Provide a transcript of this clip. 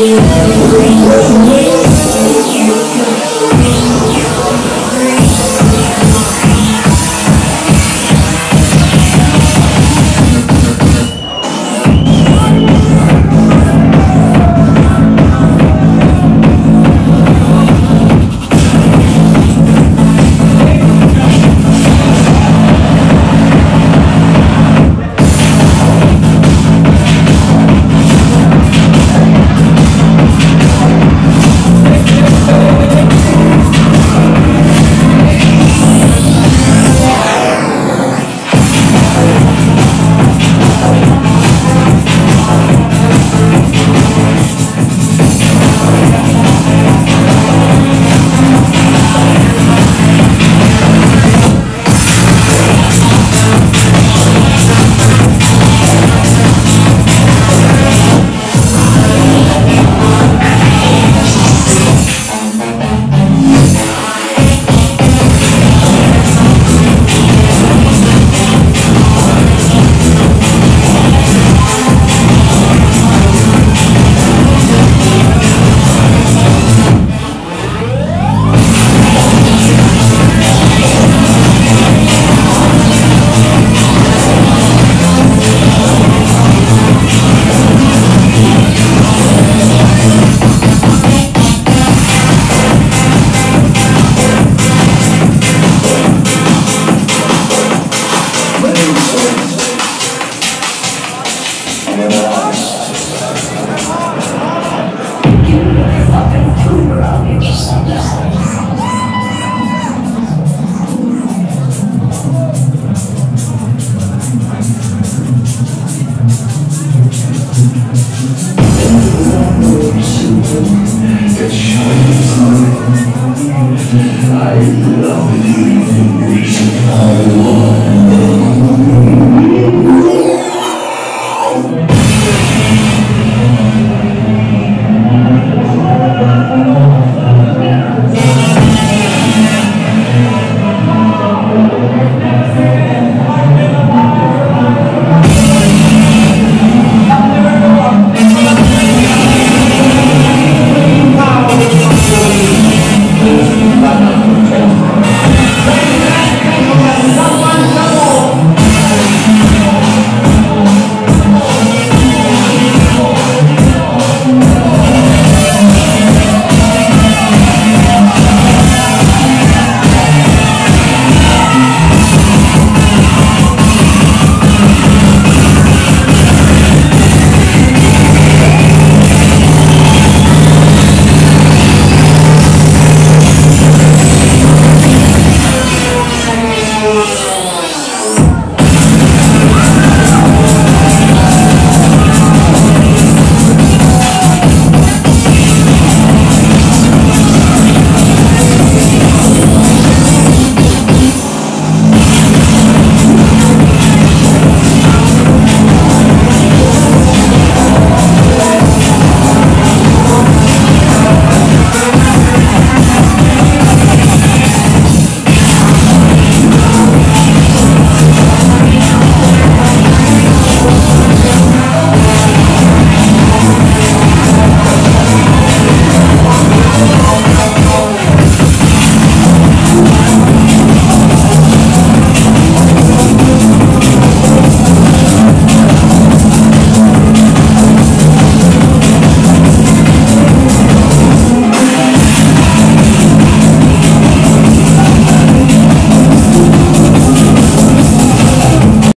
Yeah. I love you, I want